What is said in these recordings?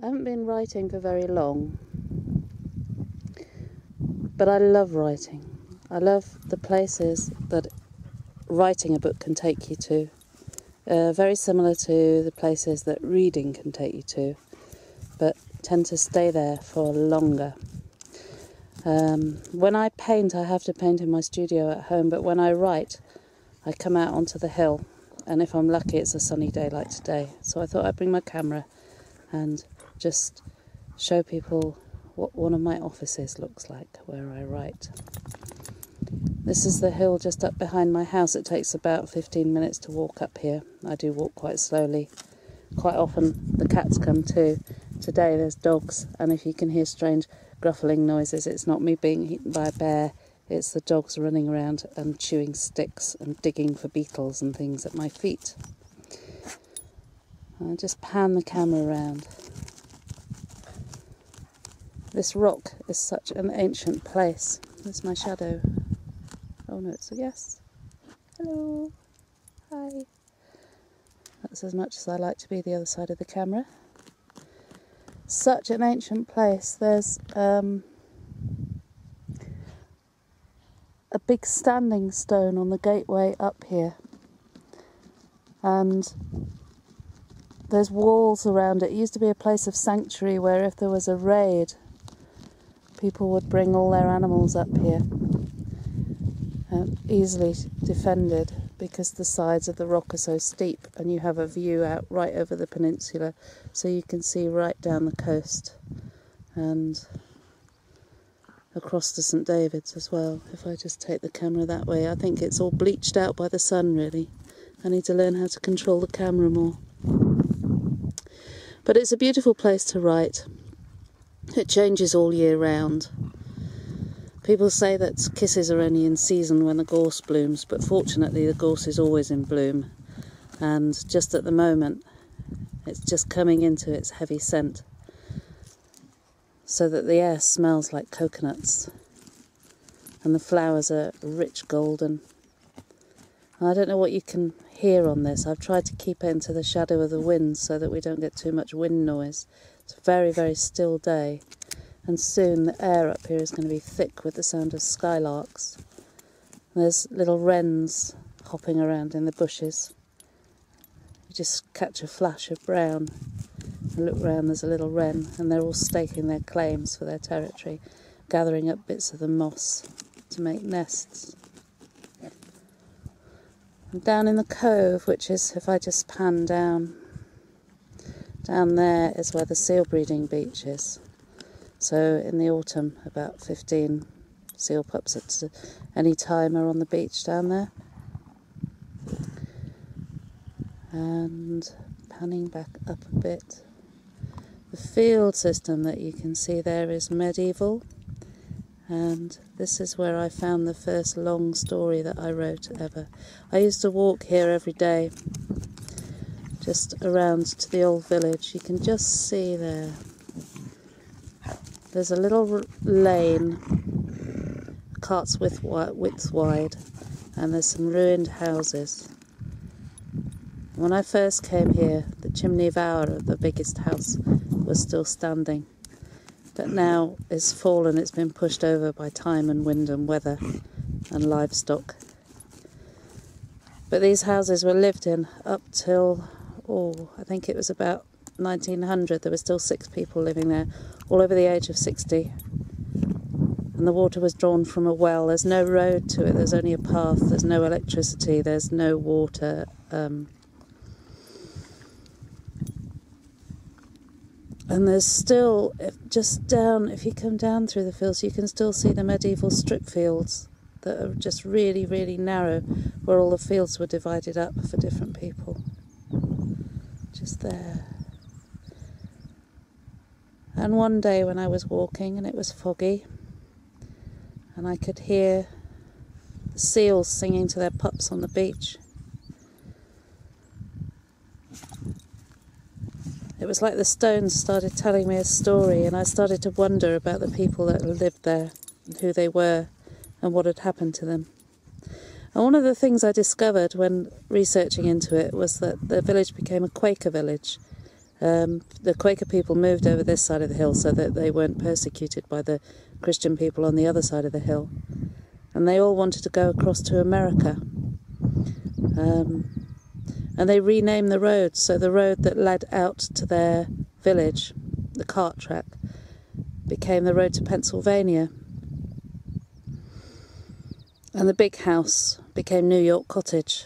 I haven't been writing for very long, but I love writing. I love the places that writing a book can take you to. Uh, very similar to the places that reading can take you to, but tend to stay there for longer. Um, when I paint, I have to paint in my studio at home, but when I write, I come out onto the hill, and if I'm lucky, it's a sunny day like today. So I thought I'd bring my camera and just show people what one of my offices looks like where I write. This is the hill just up behind my house. It takes about 15 minutes to walk up here. I do walk quite slowly. Quite often the cats come too. Today there's dogs, and if you can hear strange gruffling noises, it's not me being eaten by a bear, it's the dogs running around and chewing sticks and digging for beetles and things at my feet. I just pan the camera around. This rock is such an ancient place. There's my shadow. Oh no, it's a yes. Hello. Hi. That's as much as I like to be the other side of the camera. Such an ancient place. There's um, a big standing stone on the gateway up here. And there's walls around it. It used to be a place of sanctuary where if there was a raid, people would bring all their animals up here. Um, easily defended because the sides of the rock are so steep and you have a view out right over the peninsula so you can see right down the coast and across to St David's as well. If I just take the camera that way, I think it's all bleached out by the sun really. I need to learn how to control the camera more. But it's a beautiful place to write. It changes all year round. People say that kisses are only in season when the gorse blooms, but fortunately the gorse is always in bloom. And just at the moment, it's just coming into its heavy scent so that the air smells like coconuts and the flowers are rich golden. I don't know what you can hear on this. I've tried to keep it into the shadow of the wind so that we don't get too much wind noise. It's a very, very still day, and soon the air up here is going to be thick with the sound of skylarks. There's little wrens hopping around in the bushes. You just catch a flash of brown and look round, there's a little wren, and they're all staking their claims for their territory, gathering up bits of the moss to make nests. And down in the cove, which is, if I just pan down, down there is where the seal breeding beach is. So in the autumn, about 15 seal pups at any time are on the beach down there. And panning back up a bit. The field system that you can see there is medieval, and this is where I found the first long story that I wrote ever. I used to walk here every day just around to the old village. You can just see there. There's a little lane, cart's width, width wide, and there's some ruined houses. When I first came here, the chimney of our, the biggest house, was still standing, but now it's fallen, it's been pushed over by time and wind and weather and livestock. But these houses were lived in up till oh, I think it was about 1900, there were still six people living there, all over the age of 60. And the water was drawn from a well. There's no road to it, there's only a path, there's no electricity, there's no water. Um, and there's still, just down, if you come down through the fields, you can still see the medieval strip fields that are just really, really narrow, where all the fields were divided up for different people there. And one day when I was walking and it was foggy, and I could hear the seals singing to their pups on the beach. It was like the stones started telling me a story, and I started to wonder about the people that lived there, and who they were, and what had happened to them. And one of the things I discovered when researching into it was that the village became a Quaker village, Um, the Quaker people moved over this side of the hill so that they weren't persecuted by the Christian people on the other side of the hill. And they all wanted to go across to America. Um, and they renamed the road. So the road that led out to their village, the cart track, became the road to Pennsylvania. And the big house became New York Cottage.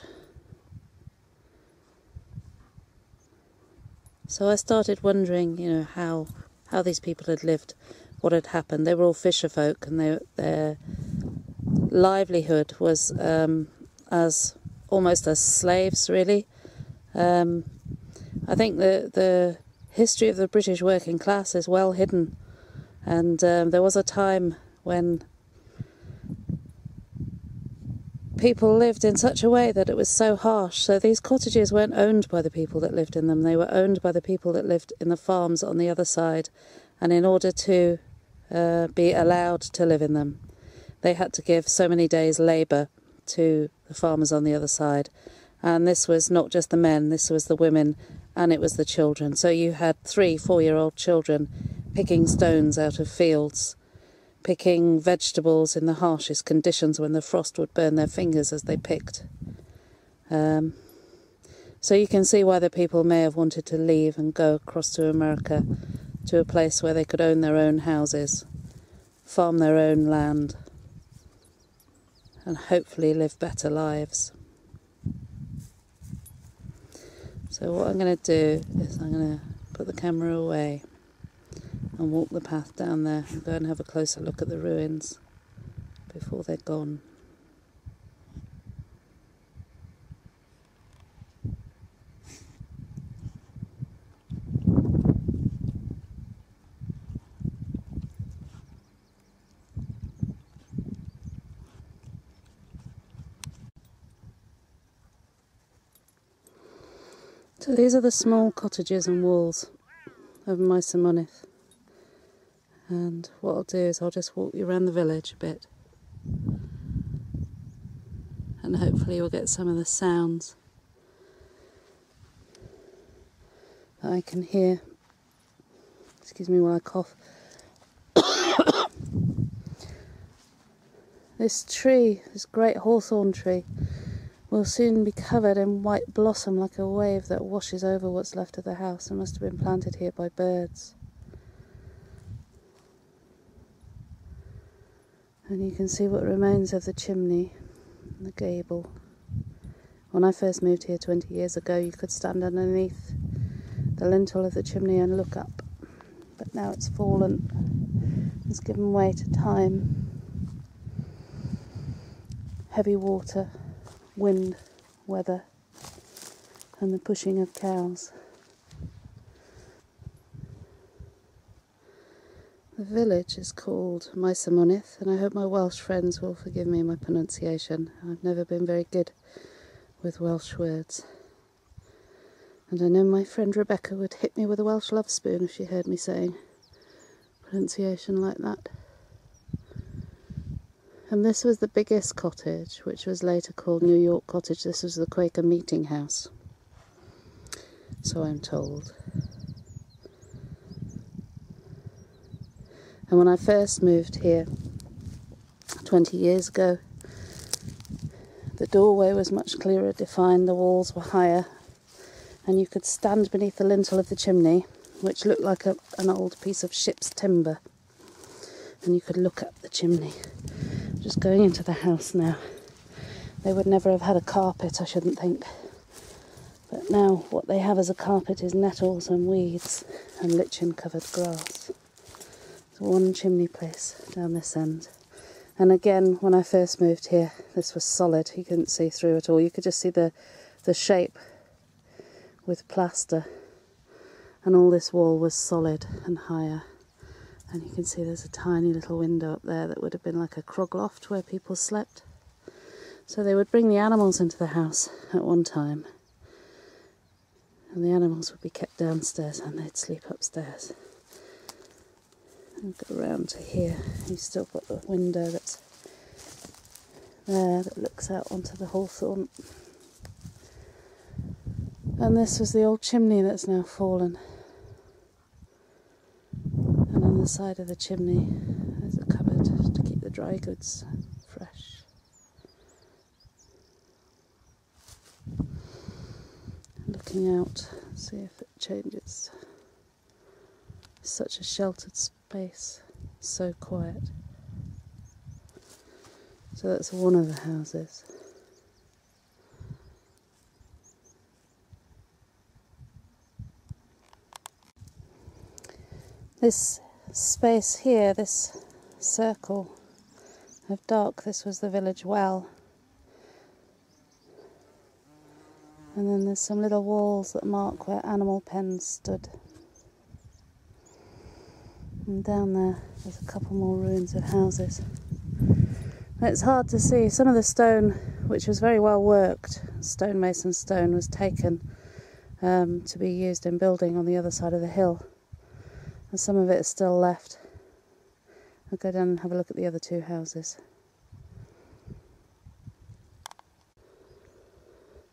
So I started wondering, you know, how how these people had lived, what had happened. They were all fisher folk, and they, their livelihood was um, as almost as slaves, really. Um, I think the the history of the British working class is well hidden, and um, there was a time when people lived in such a way that it was so harsh. So these cottages weren't owned by the people that lived in them, they were owned by the people that lived in the farms on the other side. And in order to uh, be allowed to live in them, they had to give so many days' labour to the farmers on the other side. And this was not just the men, this was the women and it was the children. So you had three four year old children picking stones out of fields picking vegetables in the harshest conditions when the frost would burn their fingers as they picked. Um, so you can see why the people may have wanted to leave and go across to America to a place where they could own their own houses, farm their own land, and hopefully live better lives. So, what I'm going to do is I'm going to put the camera away and walk the path down there and go and have a closer look at the ruins before they're gone. So these are the small cottages and walls of Maes Mynydd and what I'll do is I'll just walk you around the village a bit and hopefully you'll get some of the sounds that I can hear. Excuse me while I cough. this tree, this great hawthorn tree, will soon be covered in white blossom like a wave that washes over what's left of the house and must have been planted here by birds. And you can see what remains of the chimney and the gable. When I first moved here 20 years ago, you could stand underneath the lintel of the chimney and look up, but now it's fallen. It's given way to time, heavy water, wind, weather, and the pushing of cows. The village is called Maes Mynydd, and I hope my Welsh friends will forgive me my pronunciation. I've never been very good with Welsh words. And I know my friend Rebecca would hit me with a Welsh love spoon if she heard me saying pronunciation like that. And this was the biggest cottage, which was later called New York Cottage. This was the Quaker meeting house, so I'm told. And when I first moved here 20 years ago, the doorway was much clearer defined, the walls were higher, and you could stand beneath the lintel of the chimney, which looked like a, an old piece of ship's timber, and you could look up the chimney. Just going into the house now. They would never have had a carpet, I shouldn't think. But now what they have as a carpet is nettles and weeds and lichen covered grass one chimney place down this end. And again, when I first moved here, this was solid. You couldn't see through at all. You could just see the, the shape with plaster. And all this wall was solid and higher. And you can see there's a tiny little window up there that would have been like a croglofft where people slept. So they would bring the animals into the house at one time. And the animals would be kept downstairs and they'd sleep upstairs and go around to here. You've still got the window that's there that looks out onto the hawthorn. And this was the old chimney that's now fallen. And on the side of the chimney there's a cupboard to keep the dry goods fresh. Looking out, see if it changes. Such a sheltered space, so quiet. So that's one of the houses. This space here, this circle of dark, this was the village well. And then there's some little walls that mark where animal pens stood. And down there, there's a couple more ruins of houses. it's hard to see. Some of the stone, which was very well worked, stonemason stone, was taken um, to be used in building on the other side of the hill and some of it is still left. I'll go down and have a look at the other two houses.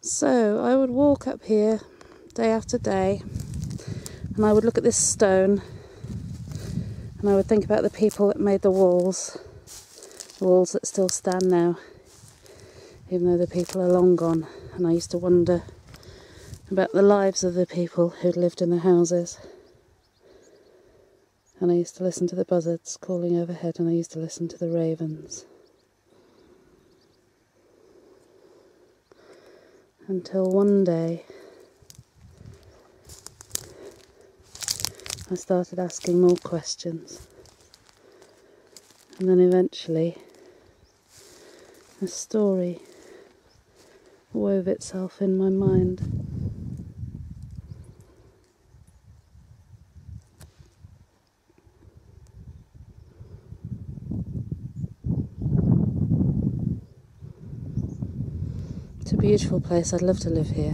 So I would walk up here day after day and I would look at this stone and I would think about the people that made the walls, the walls that still stand now, even though the people are long gone. And I used to wonder about the lives of the people who'd lived in the houses and I used to listen to the buzzards calling overhead, and I used to listen to the ravens. Until one day I started asking more questions, and then eventually a story wove itself in my mind. It's a beautiful place. I'd love to live here.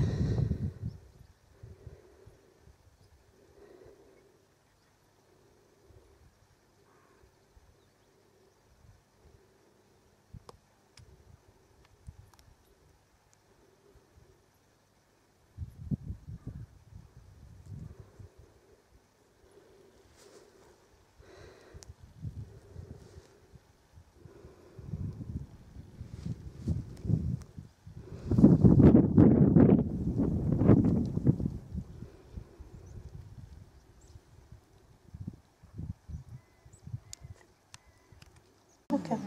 Okay.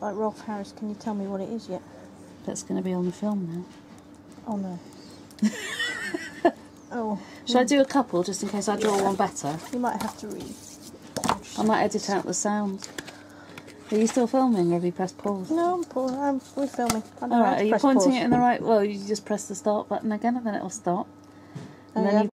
like Rolf Harris, can you tell me what it is yet? That's going to be on the film now. Oh no. Oh. Should I do a couple just in case I draw one better? You might have to read. I might edit out the sounds. Are you still filming or have you pressed pause? No, I'm, pausing. I'm we're filming. I don't know how Alright, are you pointing pause. it in the right? Well, you just press the start button again and then it'll stop. Oh, And then oh, yeah. you